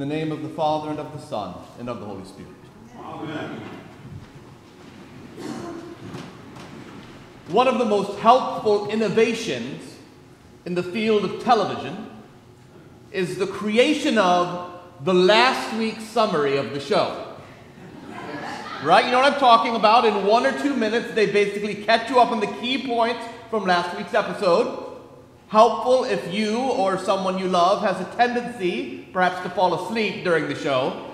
the name of the Father, and of the Son, and of the Holy Spirit. Amen. One of the most helpful innovations in the field of television is the creation of the last week's summary of the show. Right? You know what I'm talking about? In one or two minutes, they basically catch you up on the key points from last week's episode. Helpful if you or someone you love has a tendency, perhaps, to fall asleep during the show.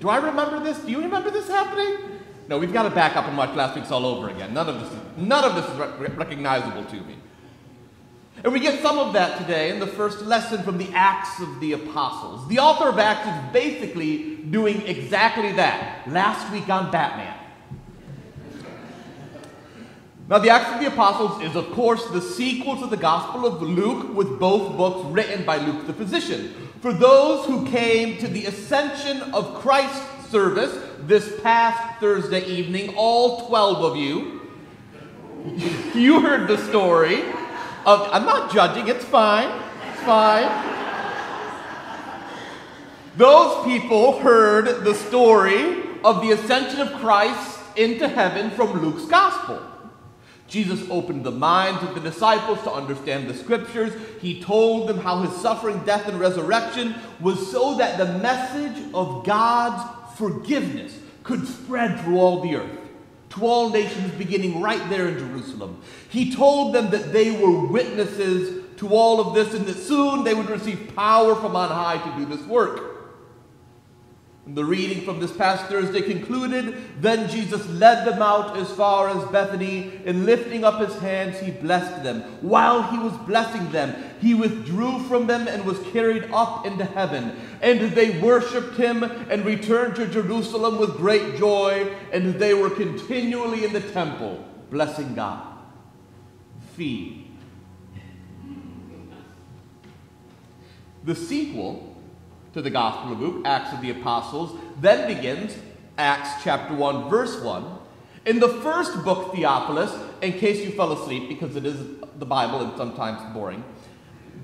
Do I remember this? Do you remember this happening? No, we've got to back up and watch last week's all over again. None of this is, none of this is re- recognizable to me. And we get some of that today in the first lesson from the Acts of the Apostles. The author of Acts is basically doing exactly that last week on Batman. Now, the Acts of the Apostles is, of course, the sequel to the Gospel of Luke, with both books written by Luke the physician. For those who came to the Ascension of Christ service this past Thursday evening, all 12 of you, you heard the story of, I'm not judging, it's fine, it's fine. Those people heard the story of the ascension of Christ into heaven from Luke's Gospel. Jesus opened the minds of the disciples to understand the scriptures. He told them how his suffering, death, and resurrection was so that the message of God's forgiveness could spread through all the earth, to all nations beginning right there in Jerusalem. He told them that they were witnesses to all of this and that soon they would receive power from on high to do this work. The reading from this past Thursday concluded Then Jesus led them out as far as Bethany, and lifting up his hands, he blessed them. While he was blessing them, he withdrew from them and was carried up into heaven. And they worshipped him and returned to Jerusalem with great joy, and they were continually in the temple, blessing God. Feed. The sequel to the Gospel of Luke, Acts of the Apostles, then begins Acts chapter 1, verse 1. In the first book, Theophilus, in case you fell asleep, because it is the Bible and sometimes boring,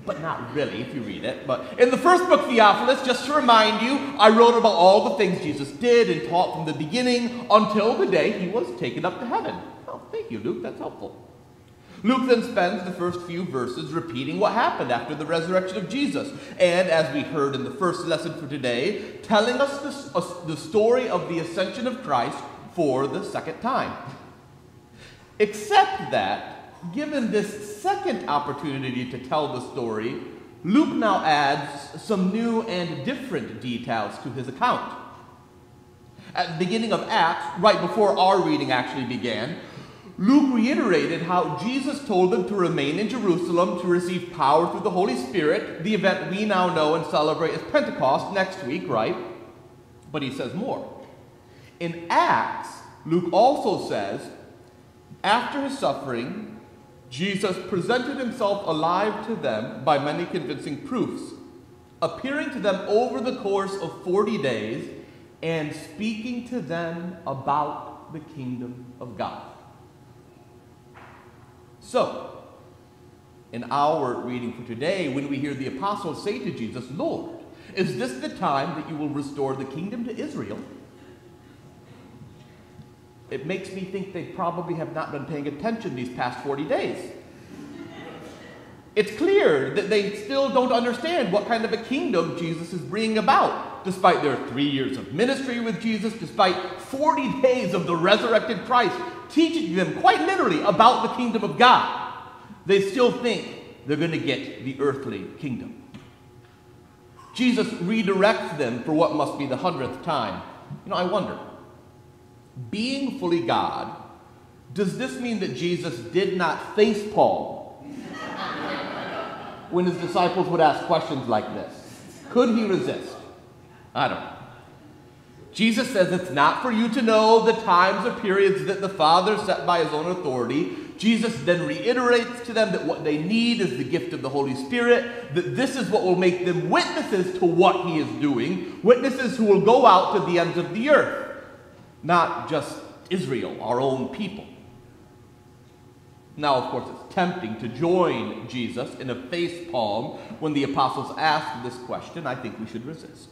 but not really if you read it. But in the first book, Theophilus, just to remind you, I wrote about all the things Jesus did and taught from the beginning until the day he was taken up to heaven. Oh, thank you, Luke. That's helpful. Luke then spends the first few verses repeating what happened after the resurrection of Jesus, and as we heard in the first lesson for today, telling us the, uh, the story of the ascension of Christ for the second time. Except that, given this second opportunity to tell the story, Luke now adds some new and different details to his account. At the beginning of Acts, right before our reading actually began, Luke reiterated how Jesus told them to remain in Jerusalem to receive power through the Holy Spirit, the event we now know and celebrate as Pentecost next week, right? But he says more. In Acts, Luke also says, after his suffering, Jesus presented himself alive to them by many convincing proofs, appearing to them over the course of 40 days and speaking to them about the kingdom of God. So, in our reading for today, when we hear the apostles say to Jesus, Lord, is this the time that you will restore the kingdom to Israel? It makes me think they probably have not been paying attention these past 40 days. It's clear that they still don't understand what kind of a kingdom Jesus is bringing about, despite their three years of ministry with Jesus, despite 40 days of the resurrected Christ teaching them quite literally about the kingdom of God, they still think they're going to get the earthly kingdom. Jesus redirects them for what must be the hundredth time. You know, I wonder, being fully God, does this mean that Jesus did not face palm when his disciples would ask questions like this? Could he resist? I don't know. Jesus says it's not for you to know the times or periods that the Father set by his own authority. Jesus then reiterates to them that what they need is the gift of the Holy Spirit, that this is what will make them witnesses to what he is doing, witnesses who will go out to the ends of the earth, not just Israel, our own people. Now, of course, it's tempting to join Jesus in a face palm when the apostles ask this question. I think we should resist.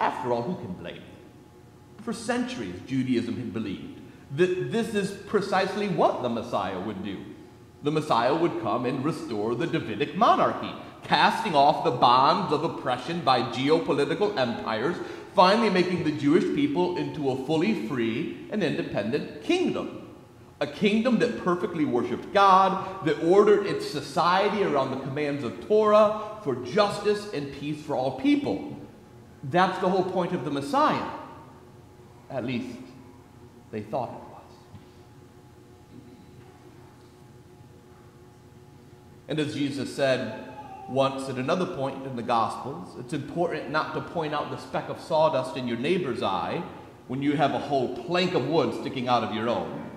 After all, who can blame you? For centuries, Judaism had believed that this is precisely what the Messiah would do. The Messiah would come and restore the Davidic monarchy, casting off the bonds of oppression by geopolitical empires, finally making the Jewish people into a fully free and independent kingdom. A kingdom that perfectly worshiped God, that ordered its society around the commands of Torah for justice and peace for all people. That's the whole point of the Messiah. At least they thought it was. And as Jesus said once at another point in the Gospels, it's important not to point out the speck of sawdust in your neighbor's eye when you have a whole plank of wood sticking out of your own.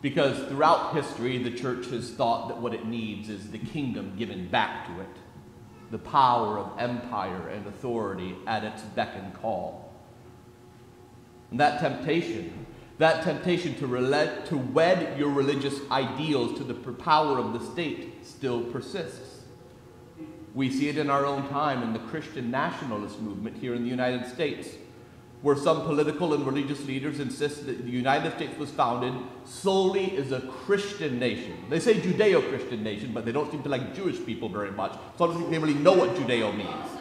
Because throughout history, the church has thought that what it needs is the kingdom given back to it, the power of empire and authority at its beck and call. And that temptation, that temptation to, relent, to wed your religious ideals to the power of the state still persists. We see it in our own time in the Christian nationalist movement here in the United States, where some political and religious leaders insist that the United States was founded solely as a Christian nation. They say Judeo Christian nation, but they don't seem to like Jewish people very much, so I don't think they really know what Judeo means.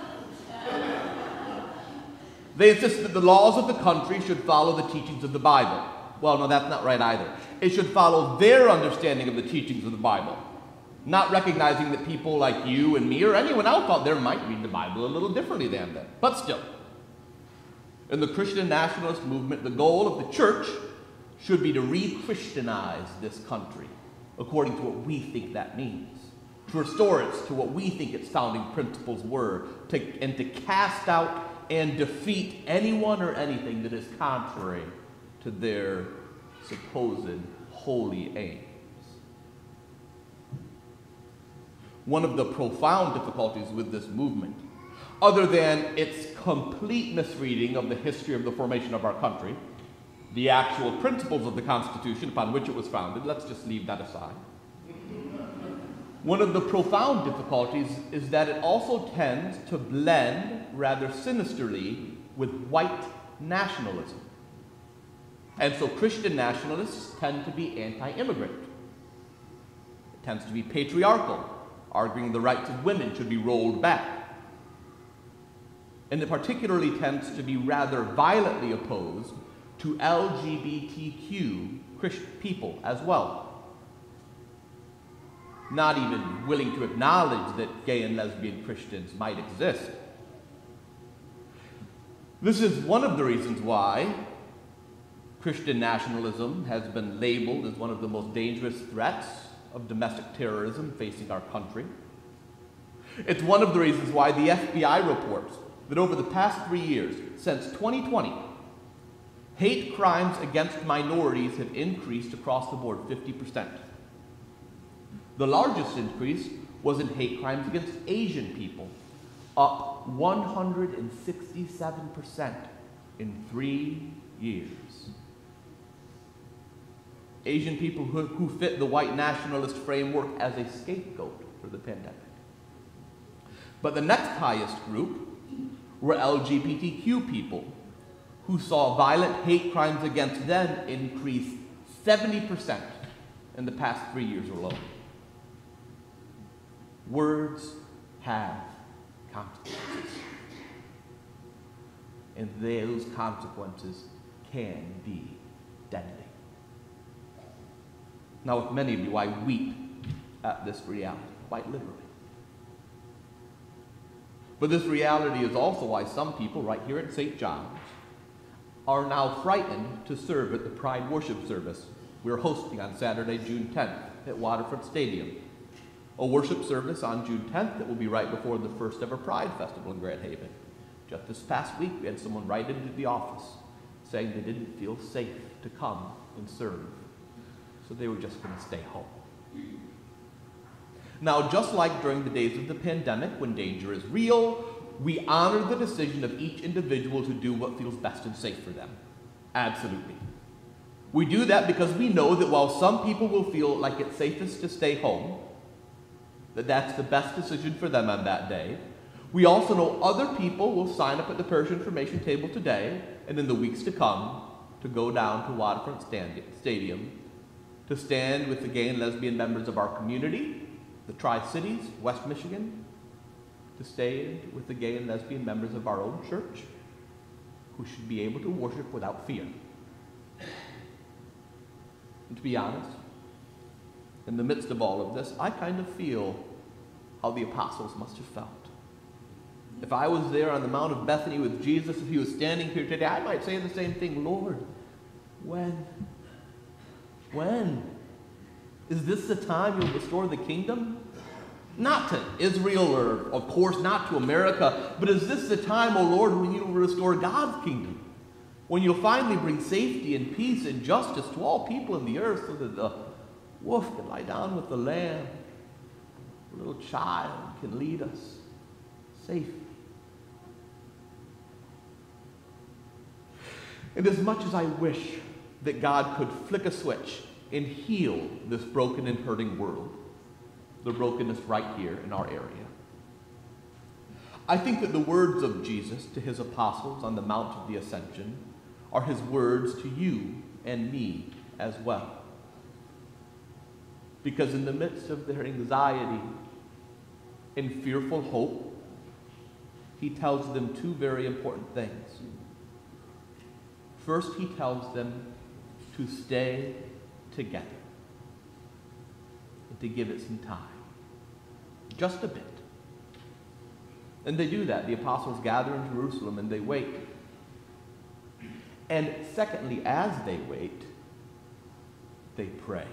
They insist that the laws of the country should follow the teachings of the Bible. Well, no, that's not right either. It should follow their understanding of the teachings of the Bible, not recognizing that people like you and me or anyone else out there might read the Bible a little differently than them. But still, in the Christian nationalist movement, the goal of the church should be to re Christianize this country according to what we think that means, to restore it to what we think its founding principles were, to, and to cast out and defeat anyone or anything that is contrary to their supposed holy aims. One of the profound difficulties with this movement, other than its complete misreading of the history of the formation of our country, the actual principles of the Constitution upon which it was founded, let's just leave that aside. One of the profound difficulties is that it also tends to blend rather sinisterly with white nationalism. And so Christian nationalists tend to be anti immigrant. It tends to be patriarchal, arguing the rights of women should be rolled back. And it particularly tends to be rather violently opposed to LGBTQ people as well not even willing to acknowledge that gay and lesbian Christians might exist. This is one of the reasons why Christian nationalism has been labeled as one of the most dangerous threats of domestic terrorism facing our country. It's one of the reasons why the FBI reports that over the past three years, since 2020, hate crimes against minorities have increased across the board 50%. The largest increase was in hate crimes against Asian people, up 167% in three years. Asian people who, who fit the white nationalist framework as a scapegoat for the pandemic. But the next highest group were LGBTQ people, who saw violent hate crimes against them increase 70% in the past three years alone. Words have consequences. And those consequences can be deadly. Now, with many of you, I weep at this reality, quite literally. But this reality is also why some people right here at St. John's are now frightened to serve at the Pride Worship Service we're hosting on Saturday, June 10th at Waterfront Stadium a worship service on June 10th that will be right before the first ever Pride Festival in Grand Haven. Just this past week, we had someone write into the office saying they didn't feel safe to come and serve, so they were just going to stay home. Now, just like during the days of the pandemic when danger is real, we honor the decision of each individual to do what feels best and safe for them. Absolutely. We do that because we know that while some people will feel like it's safest to stay home, that that's the best decision for them on that day, we also know other people will sign up at the parish information table today and in the weeks to come to go down to Waterfront Stadium to stand with the gay and lesbian members of our community, the Tri Cities, West Michigan, to stay with the gay and lesbian members of our own church who should be able to worship without fear. And to be honest, in the midst of all of this, I kind of feel how the apostles must have felt. If I was there on the Mount of Bethany with Jesus, if he was standing here today, I might say the same thing Lord, when? When? Is this the time you'll restore the kingdom? Not to Israel or, of course, not to America, but is this the time, O oh Lord, when you will restore God's kingdom? When you'll finally bring safety and peace and justice to all people in the earth so that the wolf can lie down with the lamb, the little child can lead us safely. And as much as I wish that God could flick a switch and heal this broken and hurting world, the brokenness right here in our area. I think that the words of Jesus to his apostles on the Mount of the Ascension are his words to you and me as well. Because in the midst of their anxiety and fearful hope, he tells them two very important things. First, he tells them to stay together and to give it some time. Just a bit. And they do that. The apostles gather in Jerusalem and they wait. And secondly, as they wait, they pray.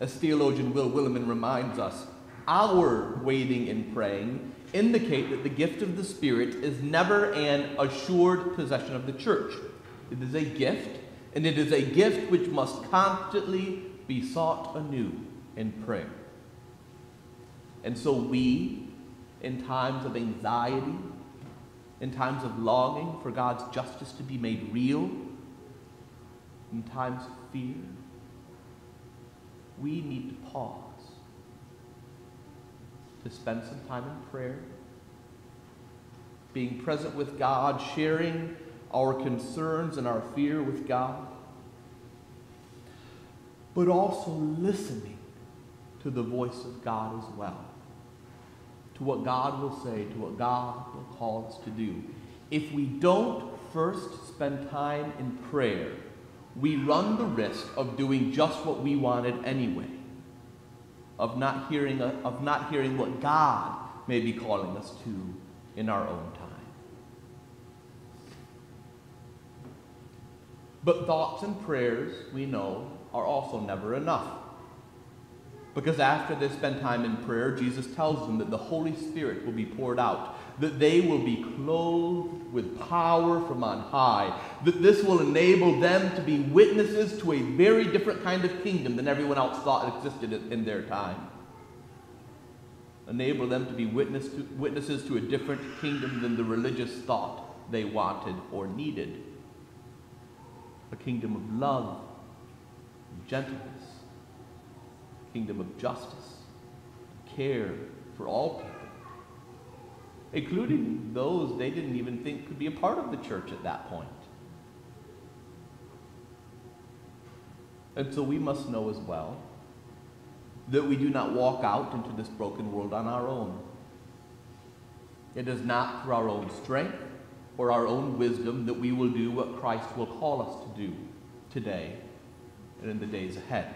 As theologian Will Willimon reminds us, our waiting and praying indicate that the gift of the Spirit is never an assured possession of the church. It is a gift, and it is a gift which must constantly be sought anew in prayer. And so we, in times of anxiety, in times of longing for God's justice to be made real, in times of fear, we need to pause to spend some time in prayer, being present with God, sharing our concerns and our fear with God, but also listening to the voice of God as well, to what God will say, to what God will call us to do. If we don't first spend time in prayer, we run the risk of doing just what we wanted anyway of not hearing, of not hearing what God may be calling us to in our own time. But thoughts and prayers, we know, are also never enough. Because after they spend time in prayer, Jesus tells them that the Holy Spirit will be poured out, that they will be clothed with power from on high, that this will enable them to be witnesses to a very different kind of kingdom than everyone else thought existed in their time. Enable them to be witness to, witnesses to a different kingdom than the religious thought they wanted or needed. A kingdom of love, gentleness, a kingdom of justice, care for all people, including those they didn't even think could be a part of the church at that point. And so we must know as well that we do not walk out into this broken world on our own. It is not through our own strength or our own wisdom that we will do what Christ will call us to do today and in the days ahead.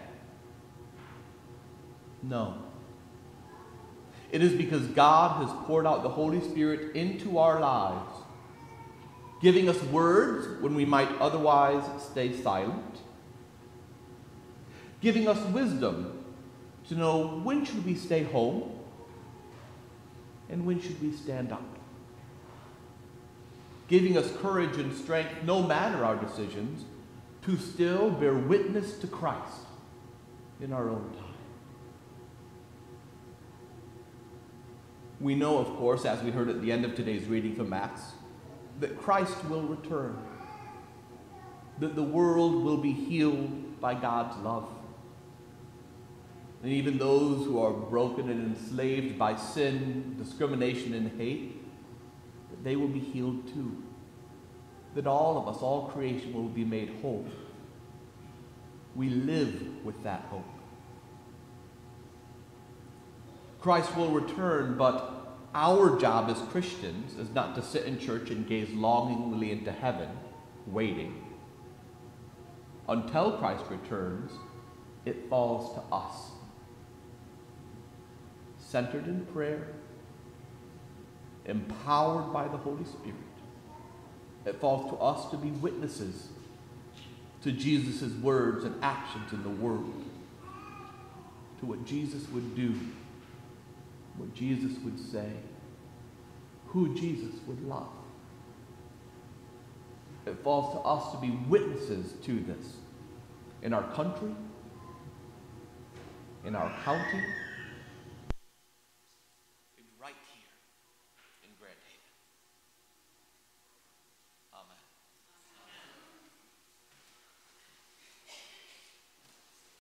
No. It is because God has poured out the Holy Spirit into our lives, giving us words when we might otherwise stay silent, giving us wisdom to know when should we stay home and when should we stand up, giving us courage and strength, no matter our decisions, to still bear witness to Christ in our own time. We know, of course, as we heard at the end of today's reading from Acts, that Christ will return. that the world will be healed by God's love. And even those who are broken and enslaved by sin, discrimination, and hate, they will be healed too. That all of us, all creation, will be made whole. We live with that hope. Christ will return, but our job as Christians is not to sit in church and gaze longingly into heaven, waiting. Until Christ returns, it falls to us. Centered in prayer, empowered by the Holy Spirit, it falls to us to be witnesses to Jesus' words and actions in the world, to what Jesus would do, what Jesus would say, who Jesus would love. It falls to us to be witnesses to this in our country, in our county,